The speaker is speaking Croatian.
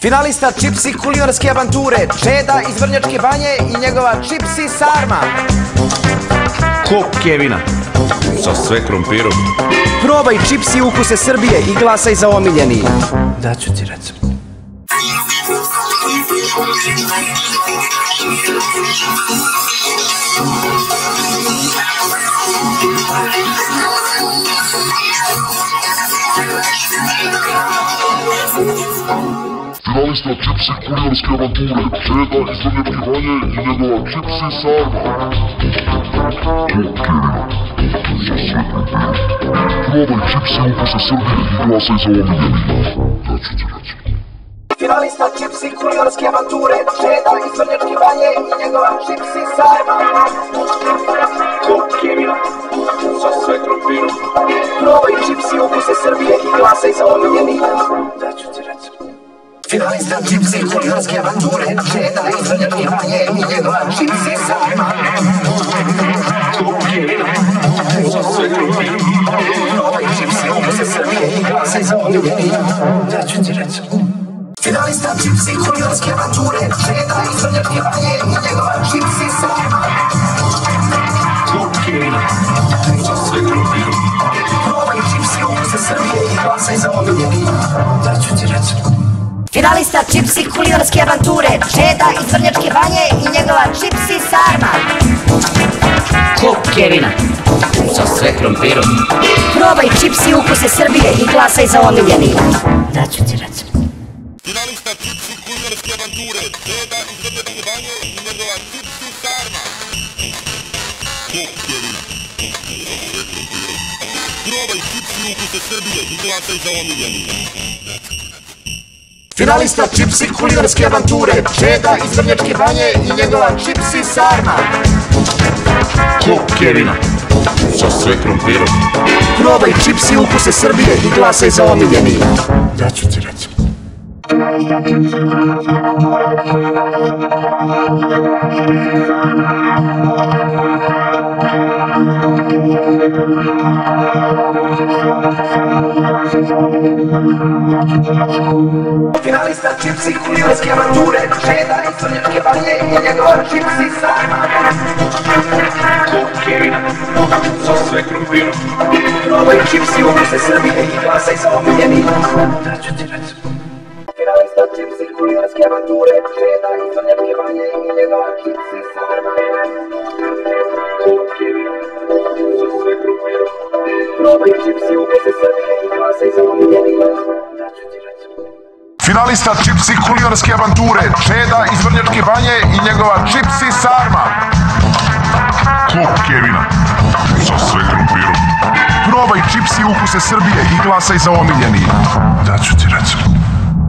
Finalista Čipsi kulinarske avanture, Čeda iz Vrnjačke banje i njegova Čipsi Sarma. Ko Kevina. Sa sve krompirom. Probaj Čipsi ukuse Srbije i glasaj za omiljeni. Daću ti recept. Finalista Čipsi kulinarske avanture, Čeda iz Vrnjačke banje i njegova Čipsi Sarma. Probaj Čipsi ukuse Srbije i glasaj za omiljeni. Daću ti recept. Finalista Čipsi kulinarske avanture, Čeda iz Vrnjačke banje i njegova Čipsi Sarma. Ko Kevina. Sa sve krompirom. Probaj Ko Kevina. Sa sve krompirom. Probaj Čipsi ukuse Srbije i glasaj za omiljeni. Daću ti recept. Finalista Čipsi kulinarske avanture, Čeda iz Vrnjačke banje i njegova Čipsi Sarma. Ko Kevina. Sa sve krompirom. Probaj Čipsi ukuse Srbije i glasaj za omiljeni. Daću ti recept. Finalista Čipsi kulinarske avanture, Čeda iz Vrnjačke banje i njegova Čipsi Sarma. Ko Kevina. Sa sve krompirom. Probaj Čipsi ukuse Srbije i glasaj za omiljeni. Daću ti recept. Finalista Čipsi kulinarske avanture, Čeda iz Vrnjačke banje i njegova Čipsi Sarma. Ko Kevina. Probaj Čipsi ukuse Srbije i glasaj za omiljeni. Finalista Čipsi kulinarske avanture, Čeda iz Vrnjačke banje i njegova Čipsi Sarma. Ko Kevina. Sa sve krompirom. Probaj Čipsi ukuse Srbije i glasaj za omiljeni. Daću ti recept. Finalista Čipsi kulinarske avanture, Čeda iz Vrnjačke banje i njegova Čipsi. Ko Kevina. Sa sve krompirom. Probaj Čipsi ukuse Srbije i glasaj za omiljeni. Daću ti recept. Finalista Čipsi kulinarske avanture, Čeda iz Vrnjačke banje i njegova Čipsi. Ko Kevina. Sa sve krompirom. Probaj Čipsi ukuse Srbije Finalista Čipsi kulinarske avanture, Čeda iz Vrnjačke banje i njegova Čipsi Sarma. Ko Kevina. Sa sve krompirom. Probaj Čipsi ukuse Srbije i glasaj za omiljeni. Daću ti recept.